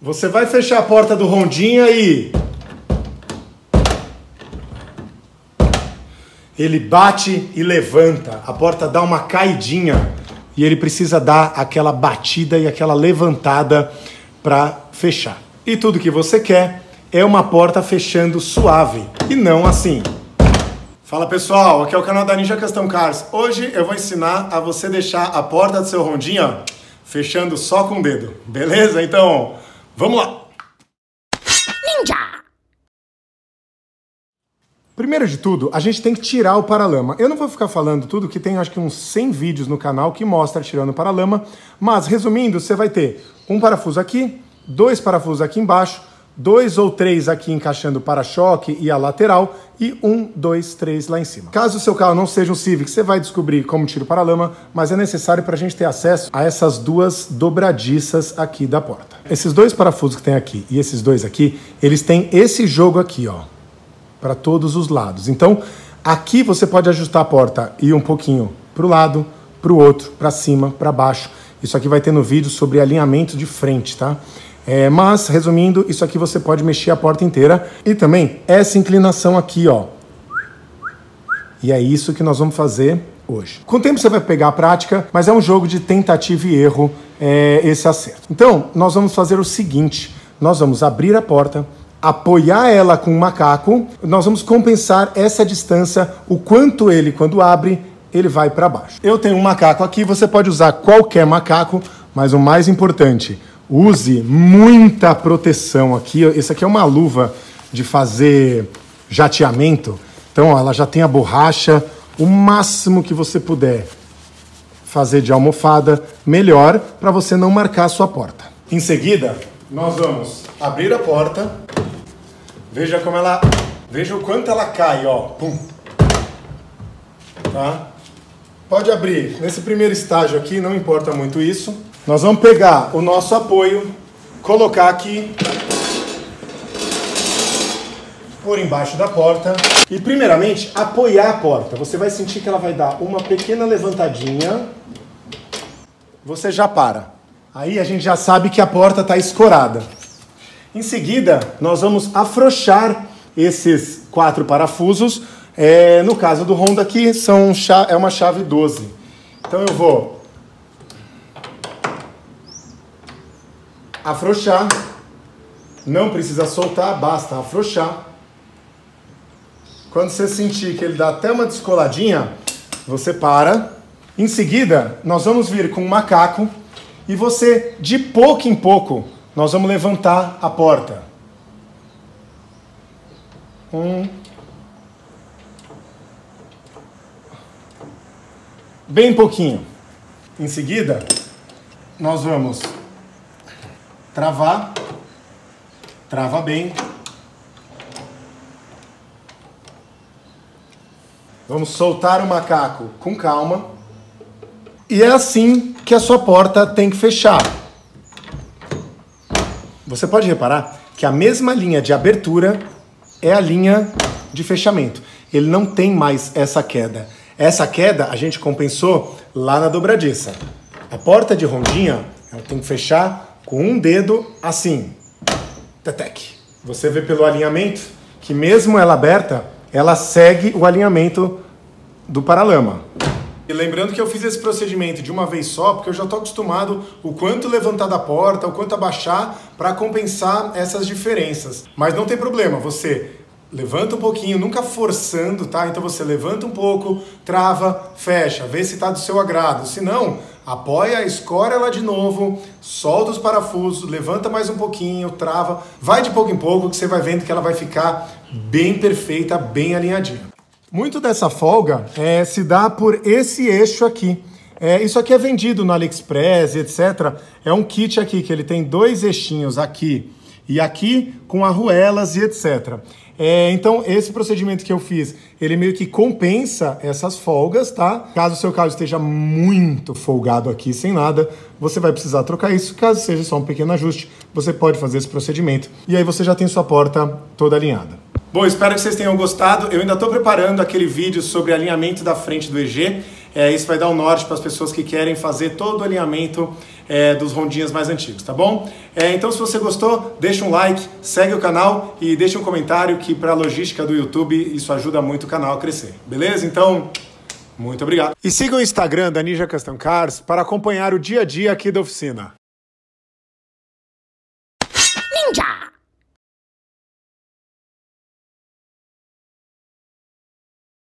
Você vai fechar a porta do rondinha e ele bate e levanta. A porta dá uma caidinha e ele precisa dar aquela batida e aquela levantada para fechar. E tudo que você quer é uma porta fechando suave e não assim. Fala pessoal, aqui é o canal da Ninja Custom Cars. Hoje eu vou ensinar a você deixar a porta do seu rondinha fechando só com o dedo, beleza? Então, vamos lá! Ninja! Primeiro de tudo, a gente tem que tirar o paralama. Eu não vou ficar falando tudo, que tem acho que uns 100 vídeos no canal que mostra tirando o paralama, mas resumindo, você vai ter um parafuso aqui, dois parafusos aqui embaixo, dois ou três aqui encaixando o para-choque e a lateral e um, dois, três lá em cima. Caso o seu carro não seja um Civic, você vai descobrir como tira o paralama, mas é necessário para a gente ter acesso a essas duas dobradiças aqui da porta. Esses dois parafusos que tem aqui e esses dois aqui, eles têm esse jogo aqui, ó, para todos os lados. Então, aqui você pode ajustar a porta e um pouquinho para o lado, para o outro, para cima, para baixo. Isso aqui vai ter no vídeo sobre alinhamento de frente, tá? É, mas, resumindo, isso aqui você pode mexer a porta inteira. E também essa inclinação aqui, ó. E é isso que nós vamos fazer hoje. Com o tempo você vai pegar a prática, mas é um jogo de tentativa e erro é, esse acerto. Então, nós vamos fazer o seguinte. Nós vamos abrir a porta, apoiar ela com o macaco, nós vamos compensar essa distância, o quanto ele, quando abre, ele vai para baixo. Eu tenho um macaco aqui, você pode usar qualquer macaco, mas o mais importante, Use muita proteção aqui. Esse aqui é uma luva de fazer jateamento. Então, ela já tem a borracha, o máximo que você puder fazer de almofada, melhor para você não marcar a sua porta. Em seguida, nós vamos abrir a porta. Veja como ela, veja o quanto ela cai, ó. Pum. Tá? Pode abrir. Nesse primeiro estágio aqui, não importa muito isso. Nós vamos pegar o nosso apoio, colocar aqui por embaixo da porta e primeiramente apoiar a porta. Você vai sentir que ela vai dar uma pequena levantadinha. Você já para. Aí a gente já sabe que a porta está escorada. Em seguida, nós vamos afrouxar esses quatro parafusos. É, no caso do Honda aqui, são, é uma chave 12. Então eu vou afrouxar. Não precisa soltar, basta afrouxar. Quando você sentir que ele dá até uma descoladinha, você para. Em seguida, nós vamos vir com o macaco e você, de pouco em pouco, nós vamos levantar a porta. Um. Bem pouquinho. Em seguida, nós vamos travar, trava bem. Vamos soltar o macaco com calma. E é assim que a sua porta tem que fechar. Você pode reparar que a mesma linha de abertura é a linha de fechamento. Ele não tem mais essa queda. Essa queda a gente compensou lá na dobradiça. A porta de rondinha ela tem que fechar com um dedo assim. Tetec. Você vê pelo alinhamento que mesmo ela aberta, ela segue o alinhamento do paralama. E lembrando que eu fiz esse procedimento de uma vez só, porque eu já estou acostumado o quanto levantar da porta, o quanto abaixar, para compensar essas diferenças. Mas não tem problema, você levanta um pouquinho, nunca forçando, tá? Então você levanta um pouco, trava, fecha, vê se está do seu agrado. Se não, apoia, escora ela de novo, solta os parafusos, levanta mais um pouquinho, trava, vai de pouco em pouco que você vai vendo que ela vai ficar bem perfeita, bem alinhadinha. Muito dessa folga é, se dá por esse eixo aqui. É, isso aqui é vendido no AliExpress, etc. É um kit aqui que ele tem dois eixinhos aqui e aqui com arruelas e etc. É, então, esse procedimento que eu fiz, ele meio que compensa essas folgas, tá? Caso o seu carro esteja muito folgado aqui, sem nada, você vai precisar trocar isso. Caso seja só um pequeno ajuste, você pode fazer esse procedimento. E aí você já tem sua porta toda alinhada. Bom, espero que vocês tenham gostado. Eu ainda estou preparando aquele vídeo sobre alinhamento da frente do EG. É, isso vai dar um norte para as pessoas que querem fazer todo o alinhamento é, dos rondinhas mais antigos, tá bom? É, então, se você gostou, deixa um like, segue o canal e deixa um comentário que para a logística do YouTube isso ajuda muito o canal a crescer, beleza? Então, muito obrigado. E siga o Instagram da Ninja Custom Cars para acompanhar o dia a dia aqui da oficina.